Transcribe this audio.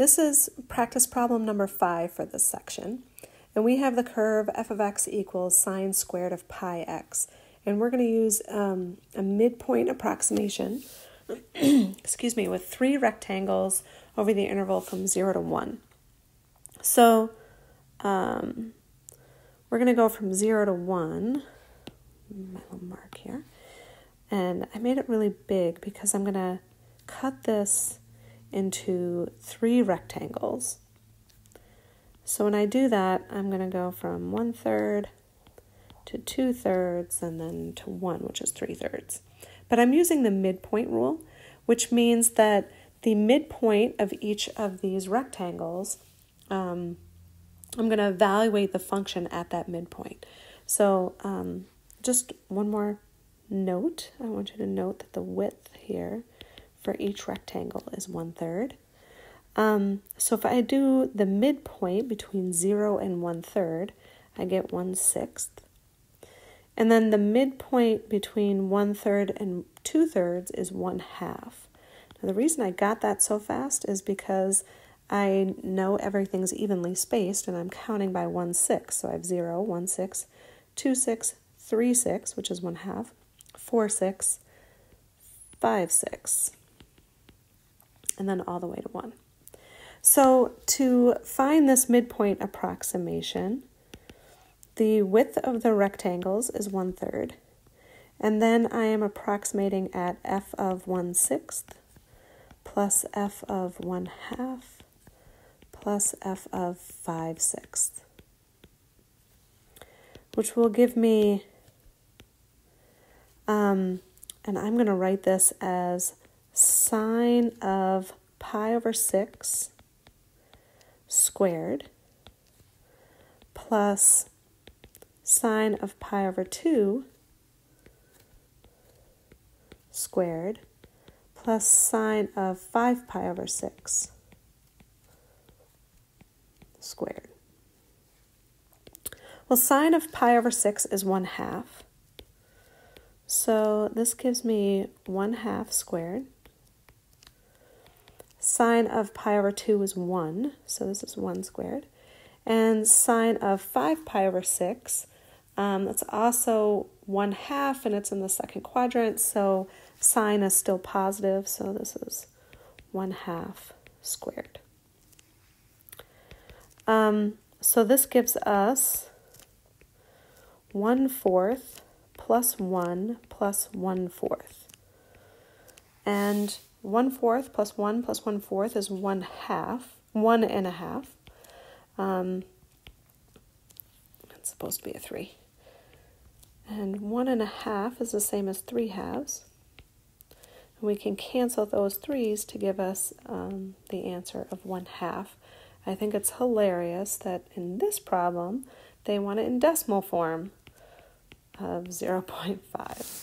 This is practice problem number five for this section. And we have the curve f of x equals sine squared of pi x. And we're going to use um, a midpoint approximation, excuse me, with three rectangles over the interval from 0 to 1. So um, we're going to go from 0 to 1, my little mark here, and I made it really big because I'm going to cut this into three rectangles. So when I do that, I'm going to go from one third to two thirds and then to one, which is three thirds. But I'm using the midpoint rule, which means that the midpoint of each of these rectangles, um, I'm going to evaluate the function at that midpoint. So um, just one more note. I want you to note that the width here for each rectangle is one third. Um, so if I do the midpoint between zero and one third, I get one sixth. And then the midpoint between one third and two thirds is one half. Now, the reason I got that so fast is because I know everything's evenly spaced and I'm counting by one six. So I have zero, one six, two six, three six, which is one half, four six, five six, and then all the way to one. So to find this midpoint approximation, the width of the rectangles is one third, and then I am approximating at f of one sixth plus f of one half plus f of five sixths, which will give me, um, and I'm going to write this as sine of pi over 6 squared plus sine of pi over 2 squared plus sine of 5 pi over 6 squared. Well, sine of pi over 6 is 1 half. So this gives me 1 half squared. Sine of pi over 2 is 1, so this is 1 squared. And sine of 5 pi over 6, um, that's also 1 half, and it's in the second quadrant, so sine is still positive, so this is 1 half squared. Um, so this gives us 1 fourth plus 1 plus 1 fourth. And 1 fourth plus 1 plus 1 fourth is 1 half, 1 and a half. Um, it's supposed to be a 3. And 1 and a half is the same as 3 halves. And we can cancel those 3's to give us um, the answer of 1 half. I think it's hilarious that in this problem they want it in decimal form of 0.5.